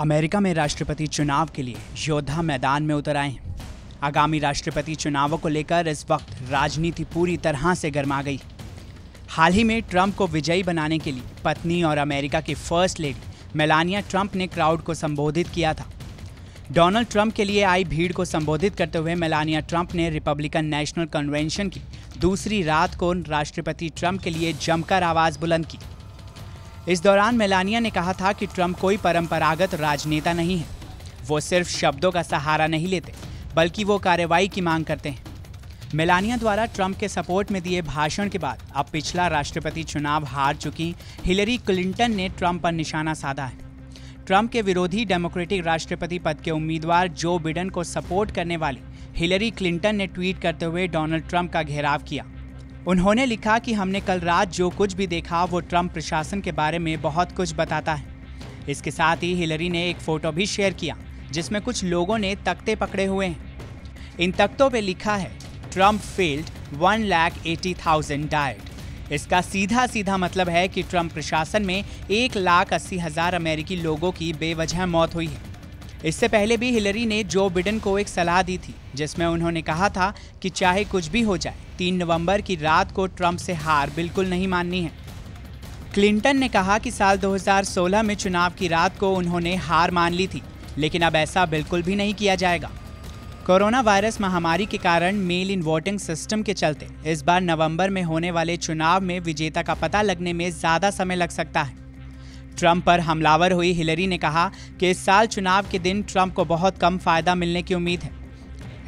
America में राष्ट्रपति चुनाव के लिए योद्धा मैदान में उतर आए। हैं आगामी राष्ट्रपति चुनावों को लेकर इस वक्त राजनीति पूरी तरह से गर्मा गई। हाल ही में ट्रंप को विजयी बनाने के लिए पत्नी और अमेरिका की फ़र्स्ट लेडी मेलानिया ट्रंप ने क्राउड को संबोधित किया था। डोनाल्ड ट्रंप के लिए आई भीड़ को संबोधित करते हुए मेलानिया ट्रंप ने रिपब्लिकन नेशनल कन्वेंशन की दूसरी रात को राष्ट्रपति ट्रंप के लिए जमकर आवाज़ बुलंद की। इस दौरान मेलानिया ने कहा था कि ट्रंप कोई परंपरागत राजनेता नहीं है। वो सिर्फ़ शब्दों का सहारा नहीं लेते, बल्कि वो कार्रवाई की मांग करते हैं। मेलानिया द्वारा ट्रंप के सपोर्ट में दिए भाषण के बाद अब पिछला राष्ट्रपति चुनाव हार चुकी हिलरी क्लिंटन ने ट्रंप पर निशाना साधा है। ट्रंप के विरोधी डेमोक्रेटिक राष्ट्रपति पद के उम्मीदवार जो बिडन को सपोर्ट करने वाली हिलरी क्लिंटन ने ट्वीट करते हुए डोनाल्ड ट्रंप का घेराव किया। उन्होंने लिखा कि हमने कल रात जो कुछ भी देखा, वो ट्रंप प्रशासन के बारे में बहुत कुछ बताता है। इसके साथ ही हिलरी ने एक फ़ोटो भी शेयर किया, जिसमें कुछ लोगों ने तख्ते पकड़े हुए हैं। इन तख्तों पे लिखा है, Trump failed one lakh eighty thousand died इसका सीधा सीधा मतलब है कि ट्रंप प्रशासन में एक लाख अस्सी हज़ार अमेरिकी लोगों की बेवजह मौत हुई है। इससे पहले भी हिलरी ने जो बिडन को एक सलाह दी थी, जिसमें उन्होंने कहा था कि चाहे कुछ भी हो जाए, तीन नवंबर की रात को ट्रंप से हार बिल्कुल नहीं माननी है। क्लिंटन ने कहा कि साल 2016 में चुनाव की रात को उन्होंने हार मान ली थी, लेकिन अब ऐसा बिल्कुल भी नहीं किया जाएगा। कोरोना वायरस महामारी के कारण मेल इन वोटिंग सिस्टम के चलते इस बार नवंबर में होने वाले चुनाव में विजेता का पता लगने में ज़्यादा समय लग सकता है। ट्रंप पर हमलावर हुई। हिलरी ने कहा कि इस साल चुनाव के दिन ट्रंप को बहुत कम फ़ायदा मिलने की उम्मीद है।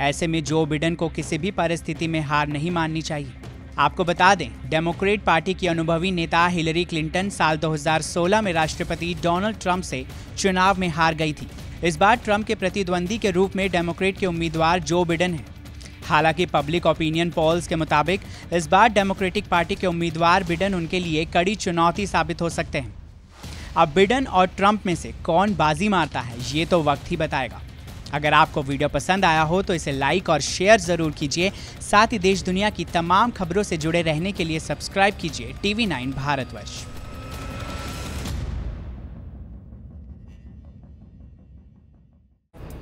ऐसे में जो बिडन को किसी भी परिस्थिति में हार नहीं माननी चाहिए। आपको बता दें, डेमोक्रेट पार्टी की अनुभवी नेता हिलरी क्लिंटन साल 2016 में राष्ट्रपति डोनाल्ड ट्रंप से चुनाव में हार गई थी। इस बार ट्रंप के प्रतिद्वंदी के रूप में डेमोक्रेट के उम्मीदवार जो बिडन हैं। हालाँकि पब्लिक ओपिनियन पोल्स के मुताबिक, इस बार डेमोक्रेटिक पार्टी के उम्मीदवार बिडन उनके लिए कड़ी चुनौती साबित हो सकते हैं। अब बिडन और ट्रंप में से कौन बाजी मारता है, ये तो वक्त ही बताएगा। अगर आपको वीडियो पसंद आया हो तो इसे लाइक और शेयर ज़रूर कीजिए। साथ ही देश दुनिया की तमाम खबरों से जुड़े रहने के लिए सब्सक्राइब कीजिए टीवी नाइन भारतवर्ष।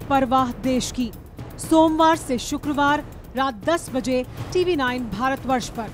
परवाह देश की। सोमवार से शुक्रवार रात 10 बजे टीवी नाइन भारतवर्ष पर।